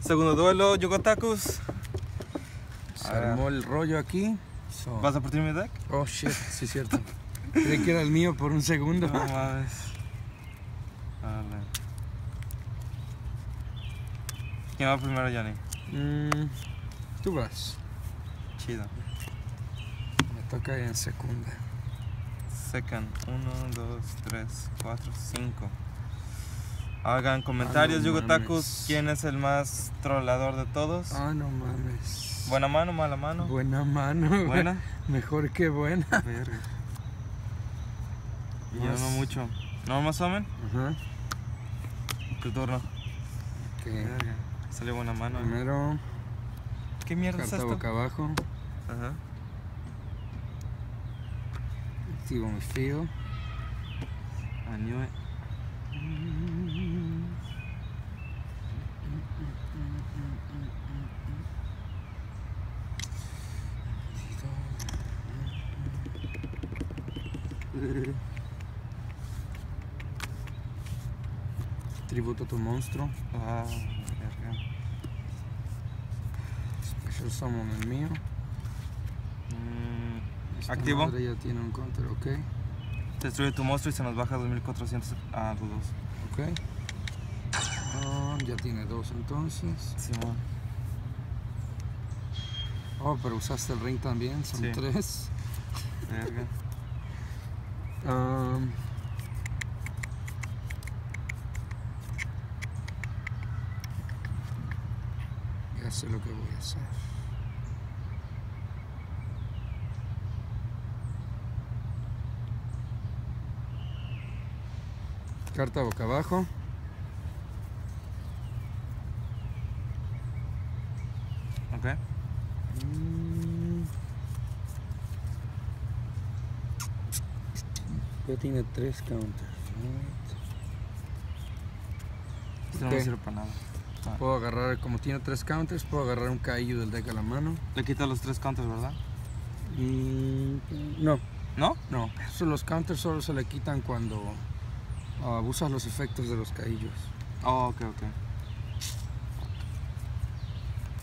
Segundo duelo. Se ver. armó el rollo aquí. So- ¿Vas a partir mi deck? Oh shit, sí es cierto. Creí que era el mío por un segundo. No mames. Vale. ¿Quién va primero, Johnny? Mm, tú vas. Chido. Me toca en segunda. Second. 1, 2, 3, 4, 5. Hagan comentarios, Ah, no Yugotakus. mames. ¿Quién es el más trolador de todos? Ah, no mames. ¿Buena mano, mala mano? Buena mano. ¿Buena? Mejor que buena. Verga. Yo Más- no mucho. ¿No más Omen? Ajá. Tu turno. Ok. Verga. Salió buena mano. Primero, ¿Qué mierda es esto? boca abajo. Ajá. Activo mi feel. I knew it. Tributo a tu monstruo. Ah, verga. Special Summon el mío. Mm, Esta Activo. madre ya tiene un counter, ok. destruye tu monstruo y se nos baja 2400 a tu 2. Ok. Ah, ya tiene dos entonces. Simón. Oh, pero usaste el ring también, son Sí. tres. Verga. Am, sé lo que voy a hacer. Carta boca abajo. Ok. Mm. Ya tiene tres counters. right? Esto no Ok. me sirve para nada. Ah. Puedo agarrar, como tiene tres counters, puedo agarrar un caillo del deck a la mano. Le quita los tres counters, ¿verdad? Mm, no, ¿No? no. Eso, los counters solo se le quitan cuando ah, abusas los efectos de los caillos. Oh, ok, ok.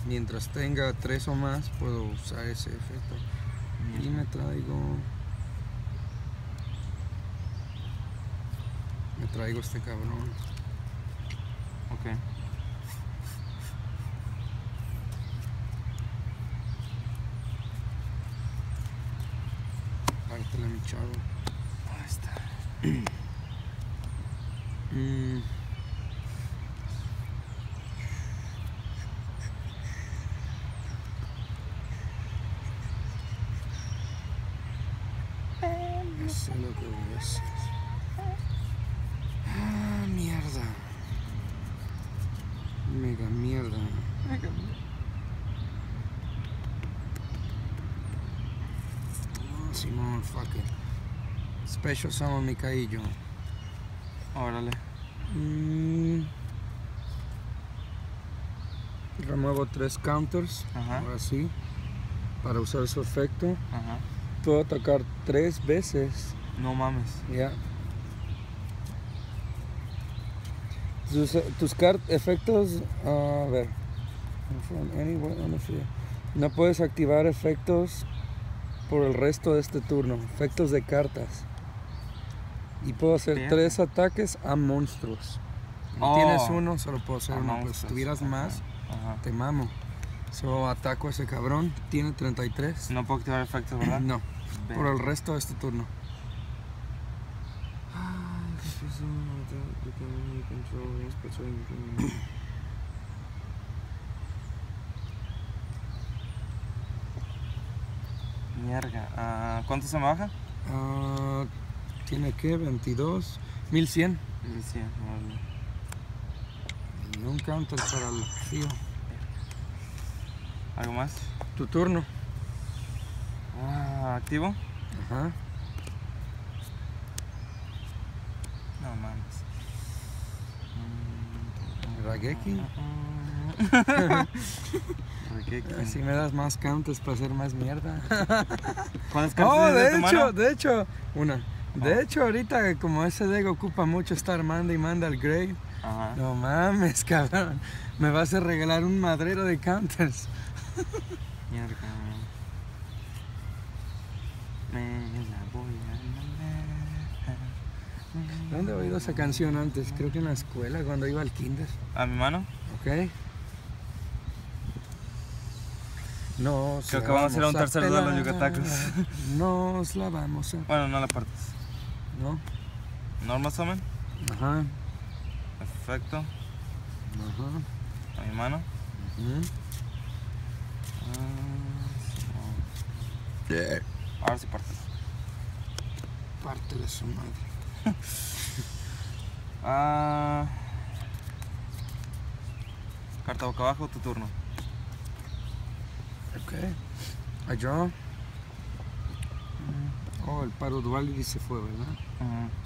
Mientras tenga tres o más, puedo usar ese efecto. Y me traigo. Me traigo este cabrón. Ok. Está. Mm. Ya sé lo que voy a hacer. Ah, mierda. Mega mierda. Ah, Simón, fuck it. Special summon mi caillo. Órale. Mm. Remuevo tres counters, Ajá. ahora sí, para usar su efecto. Ajá. Puedo atacar tres veces, No mames. ya. Tus, tus cart efectos, a ver. No puedes activar efectos por el resto de este turno, efectos de cartas. Y puedo hacer Bien. tres ataques a monstruos. Si Oh. tienes uno, solo puedo hacer A uno. Pues si tuvieras más, Ajá. te mamo. So ataco a ese cabrón. Tiene 33. No puedo activar efectos, ¿verdad? No, por el resto de este turno. Mierda. Ah, ¿Cuánto se me baja? Ah, tiene que 22, 1100. 1100. órale. Y un counter para el tío. ¿Algo más? Tu turno. Ah, ¿Activo? Ajá. No mames. Rageki. Así me das más counters para hacer más mierda. ¿Cuántas Oh, cartas de tienes en tu hecho, mano? de hecho, una. De hecho, ahorita como ese deck ocupa mucho estar manda y manda al grave, Ajá. No mames, cabrón. Me vas a regalar un madrero de counters. Mierda. Me la voy a ¿Dónde he oído esa canción antes? Creo que en la escuela, cuando iba al kinder. ¿A mi mano? ¿Ok? Nos Creo que vamos a ir a un tercer duelo, pelar, yucatacos. Nos la vamos a... Bueno, no la partes. ¿No? Norma Summon. Ajá. Perfecto. Ajá. A mi mano. ujú. Ah, Ahora sí partes. Parte de su madre. Ah. Carta boca abajo, tu turno. Ok. I draw. Oh, el paro duality se fue, ¿verdad?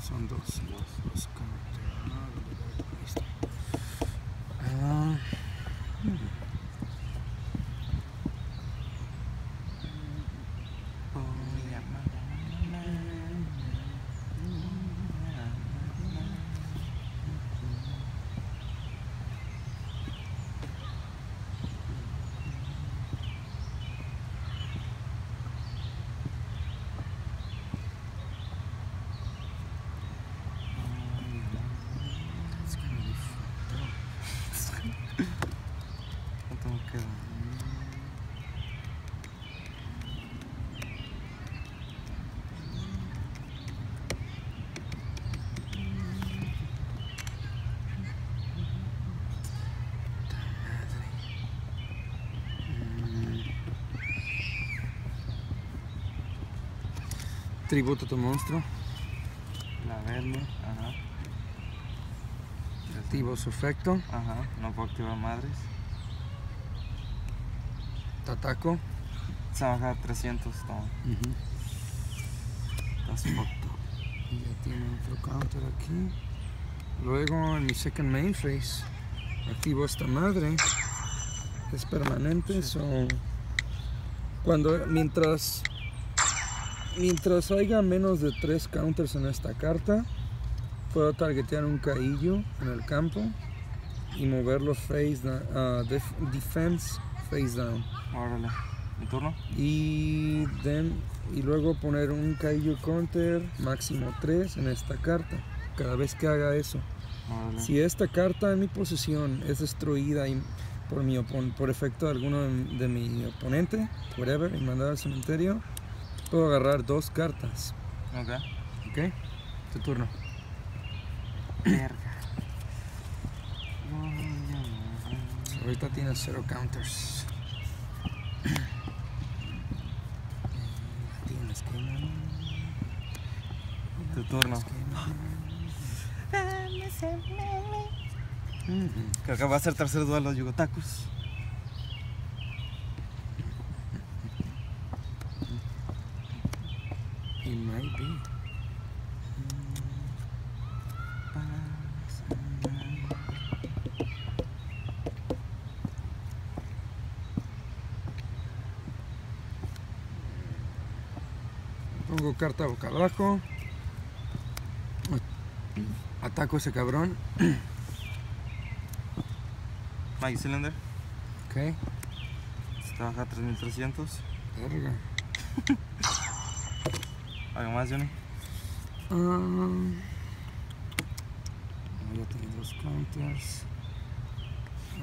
Son dos. Dos, dos counter. Ah, ahí está. Ah, it's gonna be fucked up. ¿Cuánto me queda? Mm. Tributo a tu monstruo. La verde. Ajá. Activo su efecto. Ajá. No puedo activar madres. Te ataco. Se baja a 300. Toma. That's fucked up. Y ya tiene otro counter aquí. Luego en mi second main phase activo esta madre. Es permanente. So, cuando mientras mientras haya menos de tres counters en esta carta, puedo targetear un caillo en el campo y moverlo face da- ah, def- defense face down. Órale. ¿Mi turno? Y, then- y luego poner un Kaiju Counter máximo 3 en esta carta. Cada vez que haga eso. Órale. Si esta carta en mi posesión es destruida y- por, mi por efecto de alguno de, de mi oponente, whatever, y mandada al cementerio, puedo agarrar dos cartas. Ok. ¿Ok? Tu turno. Verga. Ahorita tienes cero counters. Tienes que Tu turno. Creo que va a ser tercer duelo Yugotakus. It might be. Pongo carta boca abajo. Ataco a ese cabrón. Mike Cylinder. Ok. Se te baja a 3300. Verga. ¿Algo más, Johnny? Um, ya tengo dos counters.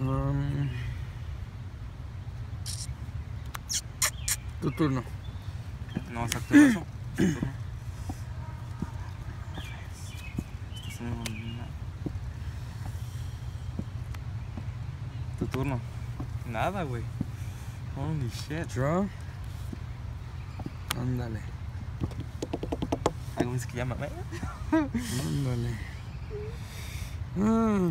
Um, tu turno. No vas a activar eso. Tu turno. Estás en una- Tu turno. Nada, güey. Holy shit. Draw. Ándale. Dice que llama. Ándale. Ah.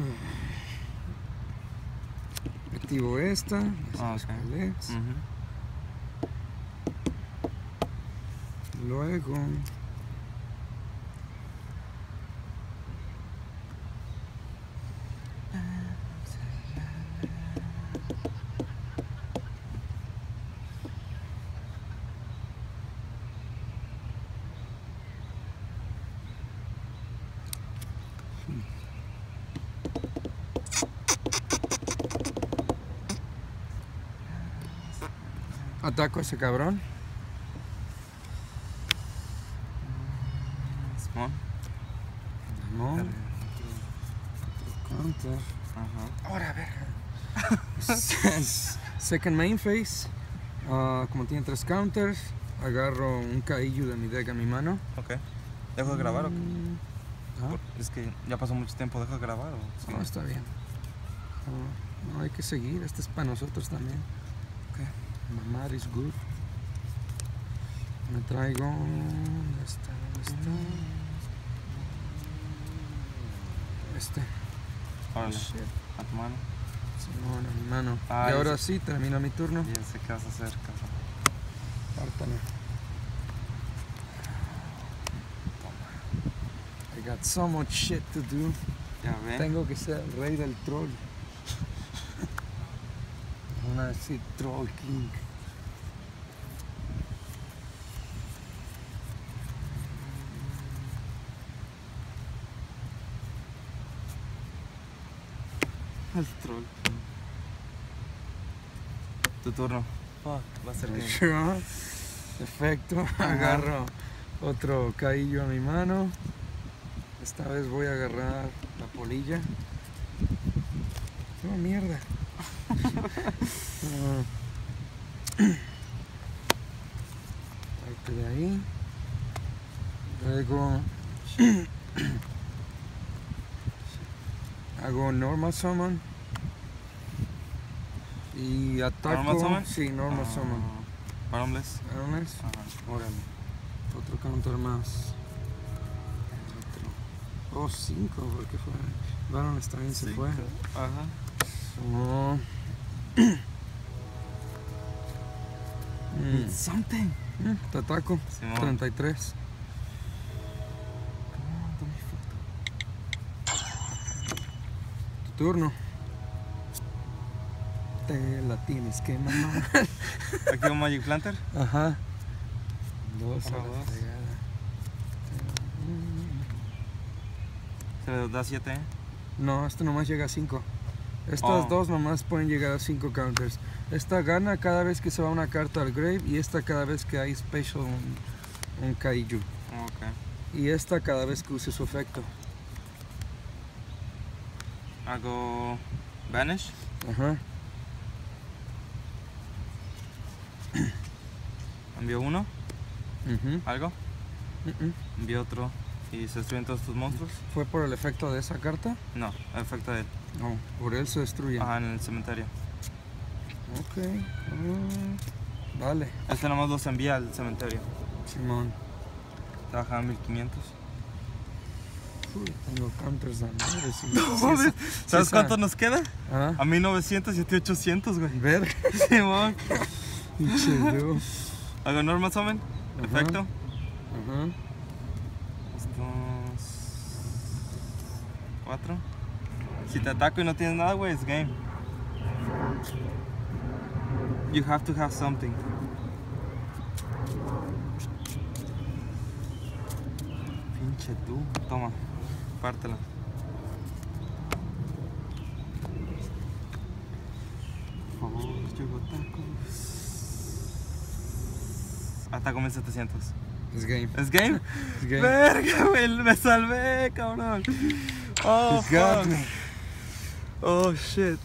Activo esta. Ah, ok. cuál es. Ujú. Luego. Ataco a ese cabrón. Simón. No. Counter. Ajá. Ahora, verga. Second main phase. Ah, como tiene tres counters, agarro un Kaiju de mi deck a mi mano. Ok. ¿Dejo de grabar o qué? Ah, Es que ya pasó mucho tiempo, ¿dejo de grabar o no, está bien. No, no, hay que seguir. Este es para nosotros también. Mamar is good. Me traigo. ¿Dónde está? ¿Dónde está? Este. Órale, Shit. a tu mano. Simón, a mi mano. Ah, y ahora sí, termina mi turno. Ya sé qué vas a hacer. I got so much shit to do. Ya ve. Tengo que ser el rey del troll. Una así, troll king. El troll. Tu turno. Fuck, va a ser que. Perfecto. Agarro otro caillo a mi mano. Esta vez voy a agarrar la polilla. No, mierda. Parte de ahí. Luego hago normal summon. Y ataco. ¿Normal summon? Sí, normal Ah, summon. Bottomless. Armas. Ajá. Órale. Otro counter más. Otro. Oh, cinco, porque fue. Baron también se fue. Ajá. Oh. Mm, Something. mm, Te ataco. Simón. 33. Tu turno. Te la tienes que mamar. Aquí un Magic Planter. Ajá. Dos a dos. Se le da 7, ¿eh? No, este nomás llega a 5. Estas Oh. dos nomás pueden llegar a 5 counters. Esta gana cada vez que se va una carta al grave y esta cada vez que hay special un, un kaiju. Y esta cada vez que use su efecto. Hago. Vanish. Ajá. Envío uno. ujú, Algo. ujú. Envío otro. Y se destruyen todos tus monstruos. ¿Fue por el efecto de esa carta? No, efecto de él. No, por él se destruye. Ajá, en el cementerio. Ok. ah, vale, Este nomás los envía al cementerio. Simón. Te bajan 1500. Uy, tengo counters de madre. ¿Sabes cuánto nos queda? Ah, A 1900 y a ti 800, güey. ver. Simón. Pinche Dios. Hago normal summon. Ajá. Efecto. Ajá. 4. Si te ataco y no tienes nada, güey, es game. You have to have something. Pinche tú. Toma, pártela. Por favor, llegó tacos. Ataco 1700. Es game. Es game. Es game. Verga, güey, me salvé, cabrón. Oh, You got fuck. me. Oh, shit.